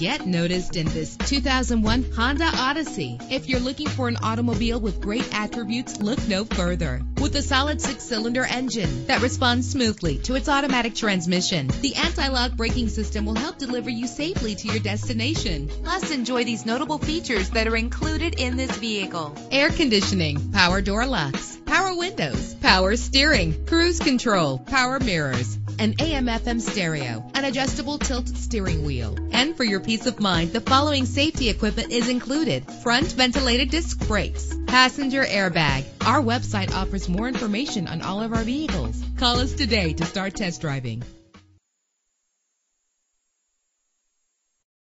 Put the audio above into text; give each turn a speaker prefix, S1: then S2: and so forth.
S1: Get noticed in this 2001 Honda Odyssey. If you're looking for an automobile with great attributes, look no further. With a solid six-cylinder engine that responds smoothly to its automatic transmission, the anti-lock braking system will help deliver you safely to your destination. Plus, enjoy these notable features that are included in this vehicle. Air conditioning, power door locks, power windows, power steering, cruise control, power mirrors, an AM FM stereo, an adjustable tilt steering wheel. And for your peace of mind, the following safety equipment is included. Front ventilated disc brakes, passenger airbag. Our website offers more information on all of our vehicles. Call us today to start test driving.